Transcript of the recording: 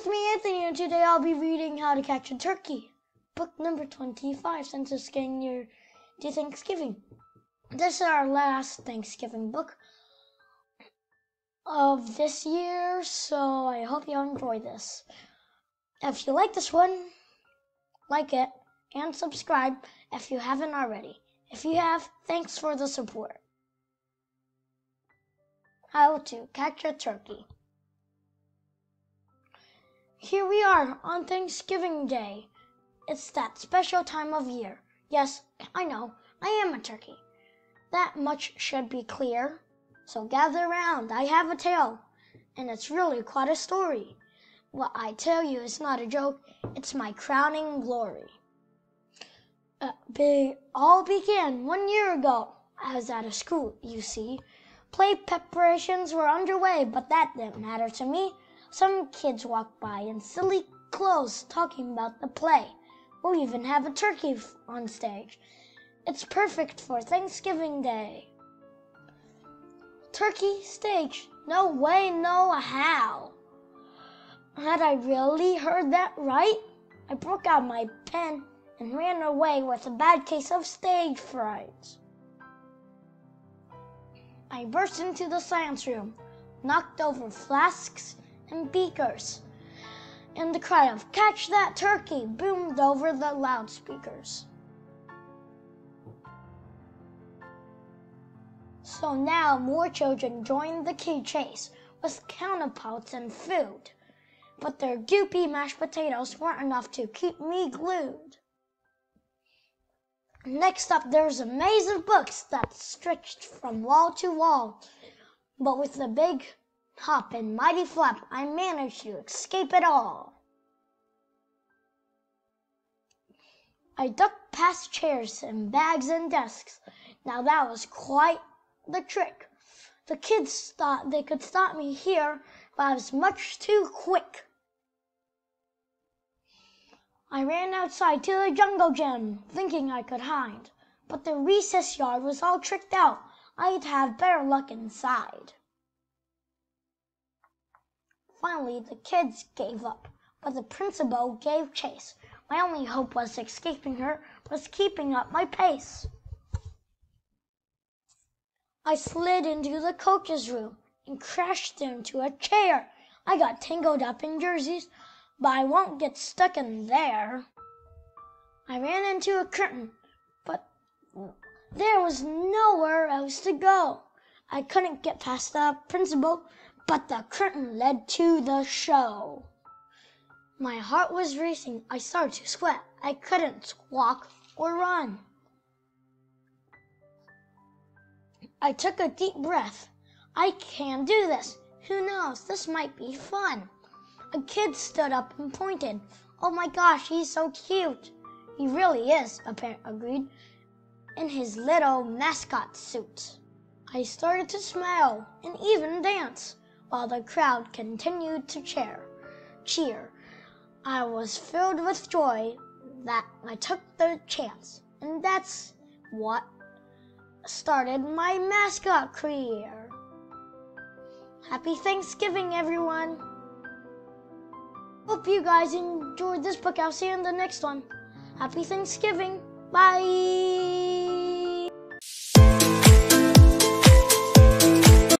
with me, Anthony, and today I'll be reading How to Catch a Turkey, book number 25, since it's getting near to Thanksgiving. This is our last Thanksgiving book of this year, so I hope you enjoy this. If you like this one, like it and subscribe if you haven't already. If you have, thanks for the support. How to catch a turkey. Here we are on Thanksgiving Day. It's that special time of year. Yes, I know, I am a turkey. That much should be clear. So gather round, I have a tale, and it's really quite a story. What I tell you is not a joke, it's my crowning glory. Uh, be, all began one year ago. I was at a school, you see. Play preparations were underway, but that didn't matter to me. Some kids walk by in silly clothes talking about the play. We'll even have a turkey on stage. It's perfect for Thanksgiving Day. Turkey stage? No way, no how. Had I really heard that right? I broke out my pen and ran away with a bad case of stage fright. I burst into the science room, knocked over flasks and beakers, and the cry of Catch that turkey boomed over the loudspeakers. So now more children joined the key chase with counterparts and food but their goopy mashed potatoes weren't enough to keep me glued. Next up, there's a maze of books that stretched from wall to wall, but with the big hop and mighty flap, I managed to escape it all. I ducked past chairs and bags and desks. Now that was quite the trick. The kids thought they could stop me here, but I was much too quick. I ran outside to the jungle gym, thinking I could hide. But the recess yard was all tricked out. I'd have better luck inside. Finally, the kids gave up, but the principal gave chase. My only hope was escaping her, was keeping up my pace. I slid into the coach's room and crashed into a chair. I got tangled up in jerseys, but I won't get stuck in there. I ran into a curtain, but there was nowhere else to go. I couldn't get past the principal, but the curtain led to the show. My heart was racing. I started to sweat. I couldn't walk or run. I took a deep breath. I can do this. Who knows? This might be fun. A kid stood up and pointed. Oh my gosh, he's so cute. He really is, a parent agreed, in his little mascot suit. I started to smile and even dance while the crowd continued to cheer. Cheer. I was filled with joy that I took the chance, and that's what started my mascot career. Happy Thanksgiving, everyone! Hope you guys enjoyed this book. I'll see you in the next one. Happy Thanksgiving. Bye.